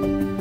Bye.